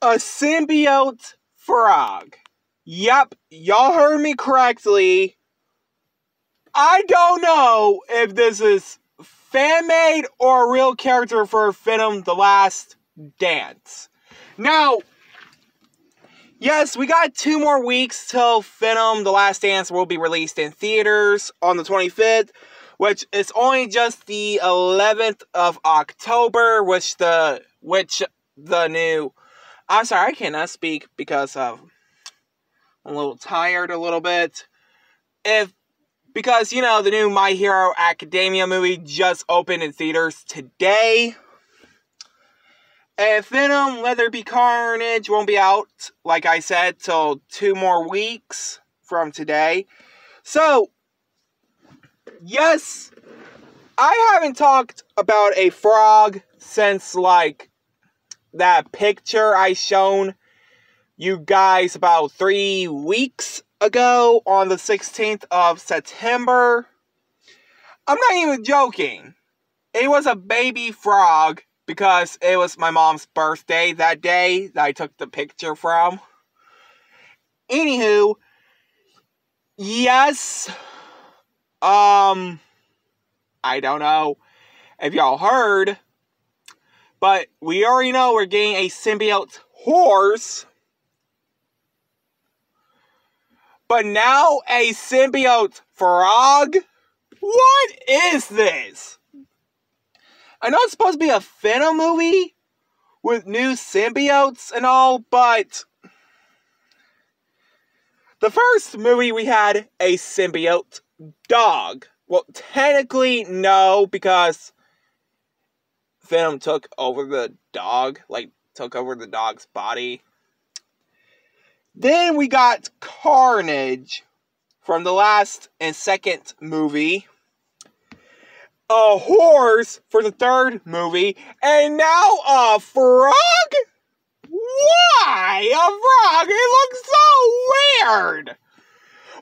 a symbiote frog. Yep, y'all heard me correctly. I don't know if this is fan made or a real character for Venom The Last Dance. Now, yes, we got two more weeks till Venom The Last Dance will be released in theaters on the 25th, which is only just the 11th of October, which the which the new I'm sorry, I cannot speak because of I'm a little tired a little bit. If because you know the new My Hero Academia movie just opened in theaters today. And Venom Be Carnage won't be out, like I said, till two more weeks from today. So, yes, I haven't talked about a frog since like that picture I shown you guys about three weeks ago on the 16th of September. I'm not even joking. It was a baby frog because it was my mom's birthday that day that I took the picture from. Anywho, yes, um, I don't know if y'all heard, but we already know we're getting a symbiote horse. But now a symbiote frog? What is this? I know it's supposed to be a Venom movie with new symbiotes and all, but the first movie we had a symbiote dog. Well, technically, no, because Venom took over the dog, like, took over the dog's body. Then we got Carnage from the last and second movie. A horse for the third movie. And now a frog? Why a frog? It looks so weird.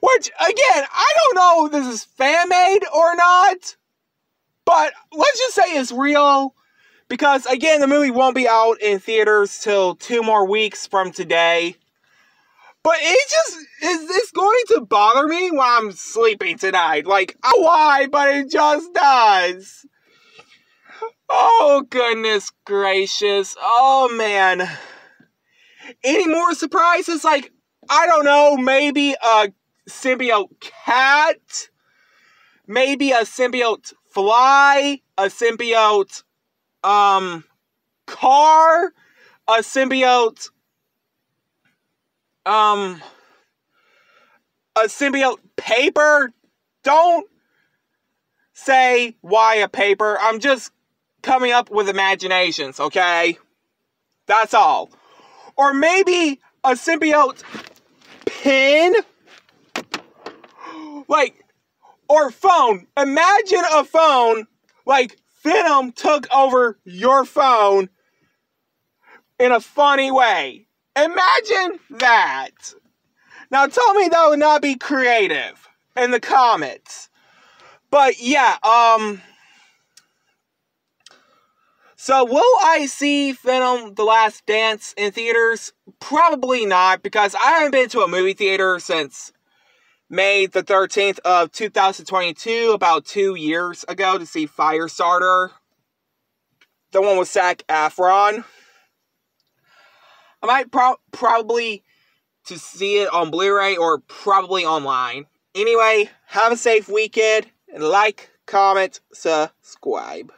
Which, again, I don't know if this is fan made or not. But let's just say it's real. Because, again, the movie won't be out in theaters till two more weeks from today. But it just is this going to bother me when I'm sleeping tonight? Like, why? But it just does. Oh goodness gracious. Oh man. Any more surprises? Like, I don't know, maybe a symbiote cat, maybe a symbiote fly, a symbiote um car, a symbiote um a symbiote paper? Don't say why a paper. I'm just coming up with imaginations okay? That's all. Or maybe a symbiote pin like or phone. Imagine a phone like venom took over your phone in a funny way Imagine that. Now tell me that would not be creative in the comments. But yeah, um so will I see Venom The Last Dance in theaters? Probably not because I haven't been to a movie theater since May the 13th of 2022, about 2 years ago to see Firestarter. The one with Zac Efron. I might pro- probably to see it on Blu-ray or probably online. Anyway, have a safe weekend and like, comment, subscribe.